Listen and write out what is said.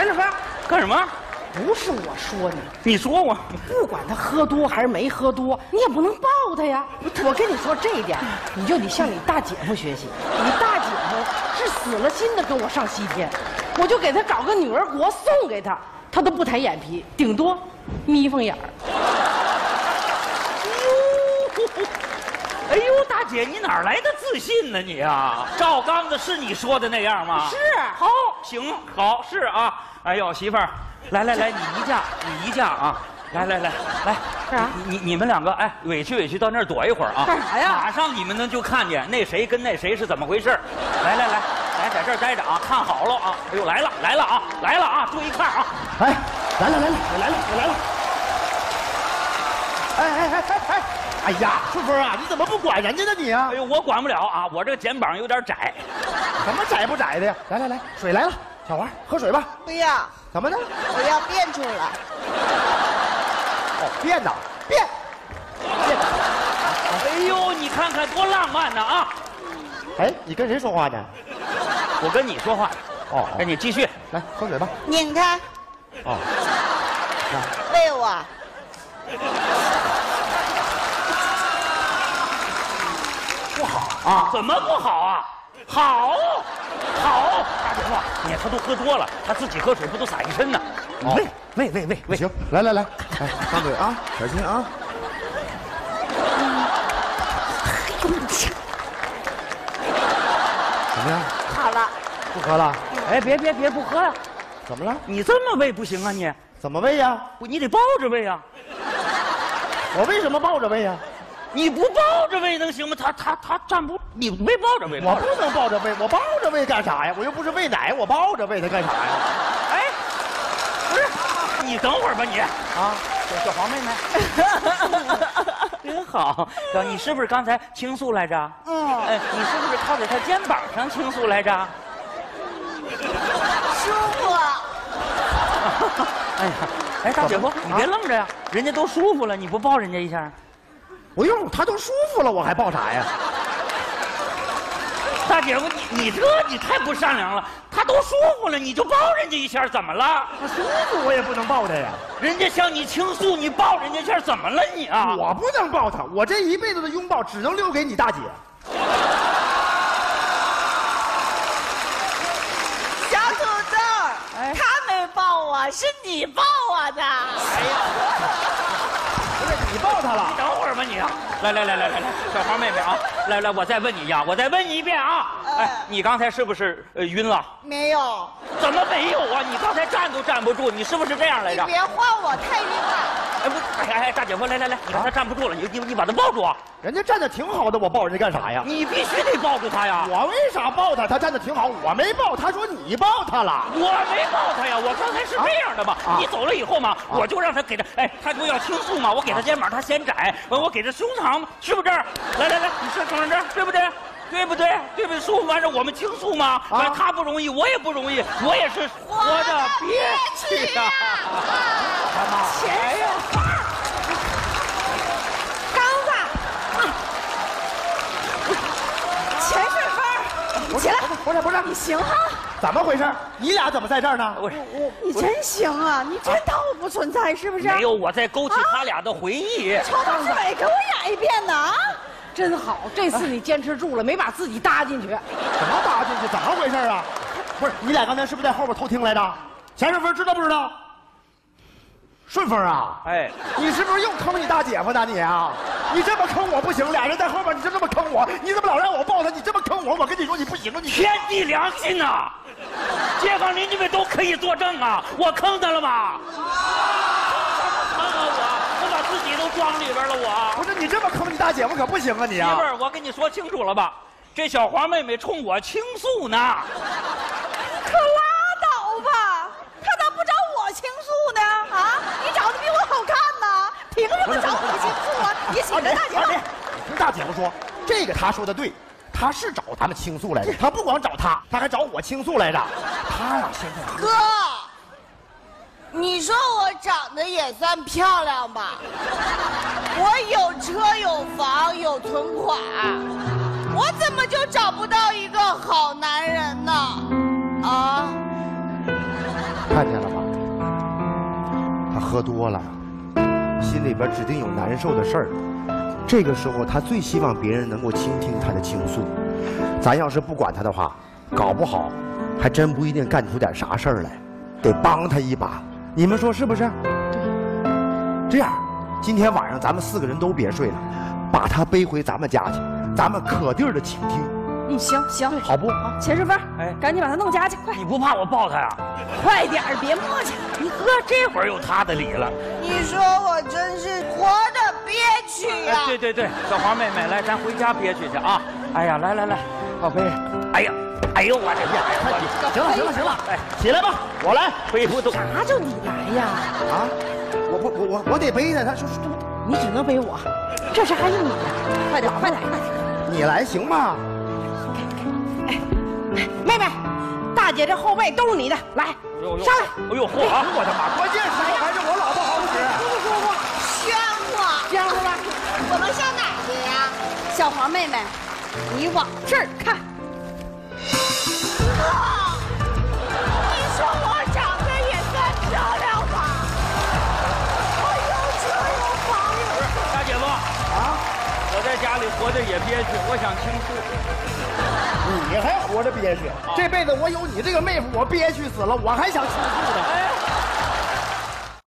陈志峰，干什么？不是我说你，你说我不管他喝多还是没喝多，你也不能抱他呀。我跟你说这一点，你就得向你大姐夫学习。你大姐夫是死了心的跟我上西天，我就给他找个女儿国送给他，他都不抬眼皮，顶多眯缝眼儿。哎呦，大姐，你哪儿来的自信呢你啊？赵刚子是你说的那样吗？是好，行，好，是啊。哎呦，媳妇儿，来来来，你一架，你一架啊！来来来来，干啥你你你们两个，哎，委屈委屈，到那儿躲一会儿啊！干啥呀马上你们呢就看见那谁跟那谁是怎么回事儿来来来，来在这儿待着啊，看好了啊！哎呦，来了来了啊，来了啊！注意看啊！哎，来了来了，我来了我来了。哎哎哎哎哎！哎呀，顺风啊，你怎么不管人家呢你啊哎？呦，我管不了啊，我这个肩膀有点窄。怎么窄不窄的呀？来来来，水来了，小王喝水吧。不要，怎么呢？我要变出来。哦，变呐，变，变。哎呦，你看看多浪漫呐啊！哎，你跟谁说话呢？我跟你说话，哦，哎，你继续。来喝水吧。拧开，哦，喂我。不好啊？怎么不好啊？好，好，大姐夫，你看他都喝多了，他自己喝水不都洒一身呢？哦喂喂喂喂喂，行，来来来，哎，张嘴啊，小心啊。怎么样？好了，不喝了？哎，别别别，不喝了，怎么了？你这么喂不行啊你，怎么喂呀？不你得抱着喂啊，我为什么抱着喂呀？你不抱着喂能行吗？他他他站不，你没抱着喂，我不能抱着喂，我抱着喂干啥呀？我又不是喂奶，我抱着喂他干啥呀？哎，不是，你等会儿吧你，啊，小小黄妹妹，真好，哥，你是不是刚才倾诉来着？嗯，哎，你是不是靠在他肩膀上倾诉来着？舒服。哎呀，哎，大姐夫，你别愣着呀，人家都舒服了，你不抱人家一下？不用，他都舒服了，我还抱啥呀？大姐夫，你你这你太不善良了，他都舒服了，你就抱人家一下，怎么了？他舒服我也不能抱他呀。人家向你倾诉，你抱人家一下，怎么了你啊？我不能抱他，我这一辈子的拥抱只能留给你大姐。小土豆儿，哎他没是你抱我的。哎呀，不是你抱他了你？等会儿吧你啊！来来来来来来，小黄妹妹啊，来来，我再问你一下，我再问你一遍啊！哎哎，你刚才是不是呃晕了？没有，怎么没有啊？你刚才站都站不住，你是不是这样来着？你别晃我，太晕了。哎，大姐夫，来来来，你看他站不住了，你你你把他抱住啊！人家站的挺好的，我抱人家干啥呀？你必须得抱住他呀！我为啥抱他？他站的挺好，我没抱。他说你抱他了。我没抱他呀，我刚才是这样的嘛。啊你走了以后嘛，我就让他给他，哎，他就要倾诉嘛，我给他肩膀，他嫌窄，完我给他胸膛，是不是这儿？来来来，你是从这儿，对不对？对不对？对不对？舒服完了，我们倾诉嘛。完他不容易，我也不容易，我也是活着憋屈呀。钱呀，刚子，啊钱顺风，起来，不是不是，你行哈，怎么回事？你俩怎么在这儿呢？我我你真行啊，你真当我不存在是不是？没有，我在勾起他俩的回忆。从头至尾给我演一遍呢啊！真好，这次你坚持住了，没把自己搭进去。怎么搭进去？怎么回事啊？不是，你俩刚才是不是在后边偷听来着？钱顺风知道不知道？顺风啊，哎，你是不是又坑你大姐夫呢？你啊，你这么坑我不行，俩人在后边，你就这么坑我，你怎么老让我抱他？你这么坑我，我跟你说你不行了！你天地良心呐、街坊邻居们都可以作证啊！我坑他了吗？坑了我，我把自己都装里边了我。不是你这么坑你大姐夫可不行啊你啊！媳妇儿，我跟你说清楚了吧？这小黄妹妹冲我倾诉呢。可拉倒吧，他咋不找我倾诉呢？啊，你长得比我好看呢，凭什么找我倾诉啊？你起来，大姐夫。你 听大姐夫说，这个他说的对，他是找咱们倾诉来的，他不光找他，他还找我倾诉来着。他呀，现在哥，你说我长得也算漂亮吧？我有车有房有存款，我怎么就找不到一个好男人呢？啊？看见了吧？他喝多了，心里边指定有难受的事儿。这个时候，他最希望别人能够倾听他的倾诉。咱要是不管他的话，搞不好还真不一定干出点啥事儿来。得帮他一把，你们说是不是？对这样，今天晚上咱们四个人都别睡了，把他背回咱们家去，咱们可地儿的倾听，嗯，行行，好不？钱顺风，哎哎，赶紧把他弄家去，快你不怕我抱他呀？快点儿，别磨叽。你哥这会儿有他的理了。你说我真是活的憋屈哎呀！对对对，小黄妹妹，来，咱回家憋屈去啊！哎呀，来来来，宝贝，哎呀，哎呦我的天，哎呀，行了行了行了，哎，起来吧，我来背不动。啥叫你来呀？啊！我不我我我得背他，他说说你只能背我，这是还是你的？快点，快点，快点！你来行吗？妹妹，大姐这后背都是你的，来上来。哎呦嚯啊！我的妈！关键时候还是我老婆好使。舒不舒服，宣乎，家伙吧。我们上哪去呀？小黄妹妹，你往这儿看，哇！你说我长得也算漂亮吧？我有车有房有大姐夫啊，我在家里活着也憋屈，我想倾诉。你还活着憋屈？这辈子我有你这个妹夫，我憋屈死了，我还想倾诉呢。哎